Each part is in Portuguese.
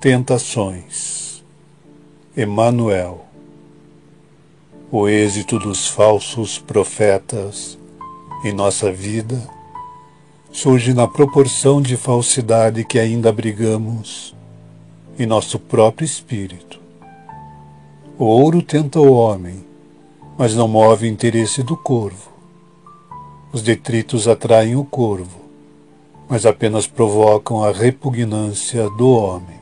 Tentações Emanuel O êxito dos falsos profetas em nossa vida surge na proporção de falsidade que ainda abrigamos em nosso próprio espírito. O ouro tenta o homem, mas não move o interesse do corvo. Os detritos atraem o corvo, mas apenas provocam a repugnância do homem.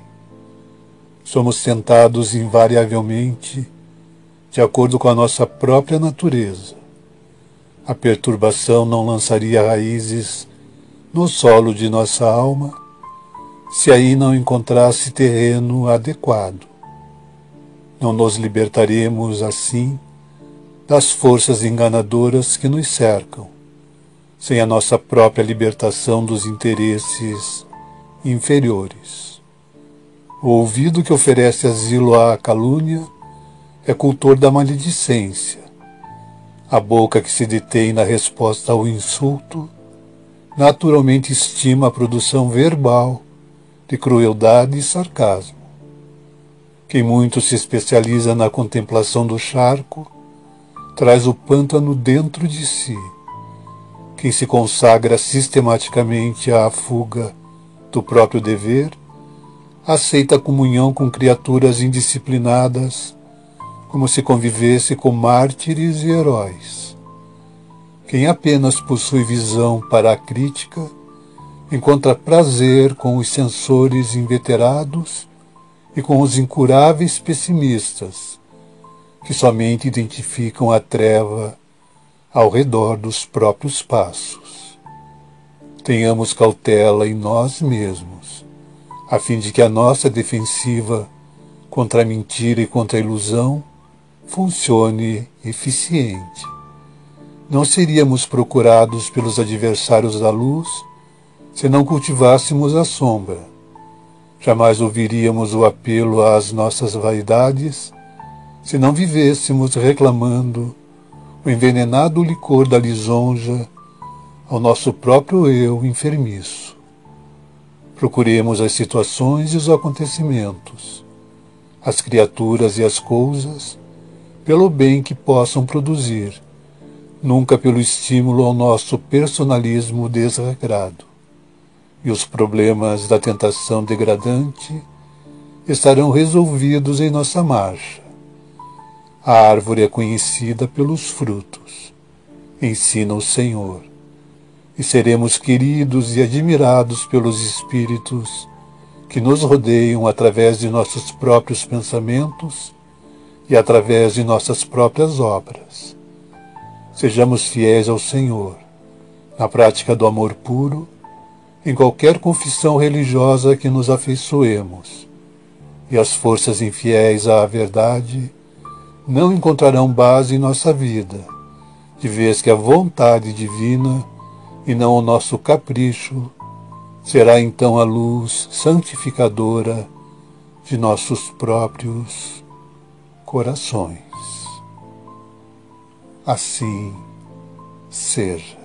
Somos tentados invariavelmente de acordo com a nossa própria natureza. A perturbação não lançaria raízes no solo de nossa alma se aí não encontrasse terreno adequado. Não nos libertaremos assim das forças enganadoras que nos cercam, sem a nossa própria libertação dos interesses inferiores. O ouvido que oferece asilo à calúnia é cultor da maledicência. A boca que se detém na resposta ao insulto naturalmente estima a produção verbal de crueldade e sarcasmo. Quem muito se especializa na contemplação do charco traz o pântano dentro de si. Quem se consagra sistematicamente à fuga do próprio dever aceita a comunhão com criaturas indisciplinadas, como se convivesse com mártires e heróis. Quem apenas possui visão para a crítica, encontra prazer com os censores inveterados e com os incuráveis pessimistas, que somente identificam a treva ao redor dos próprios passos. Tenhamos cautela em nós mesmos a fim de que a nossa defensiva contra a mentira e contra a ilusão funcione eficiente. Não seríamos procurados pelos adversários da luz se não cultivássemos a sombra. Jamais ouviríamos o apelo às nossas vaidades se não vivêssemos reclamando o envenenado licor da lisonja ao nosso próprio eu enfermiço. Procuremos as situações e os acontecimentos, as criaturas e as coisas, pelo bem que possam produzir, nunca pelo estímulo ao nosso personalismo desregrado. E os problemas da tentação degradante estarão resolvidos em nossa marcha. A árvore é conhecida pelos frutos, ensina o Senhor e seremos queridos e admirados pelos espíritos que nos rodeiam através de nossos próprios pensamentos e através de nossas próprias obras. Sejamos fiéis ao Senhor, na prática do amor puro, em qualquer confissão religiosa que nos afeiçoemos, e as forças infiéis à verdade não encontrarão base em nossa vida, de vez que a vontade divina e não o nosso capricho, será então a luz santificadora de nossos próprios corações. Assim seja.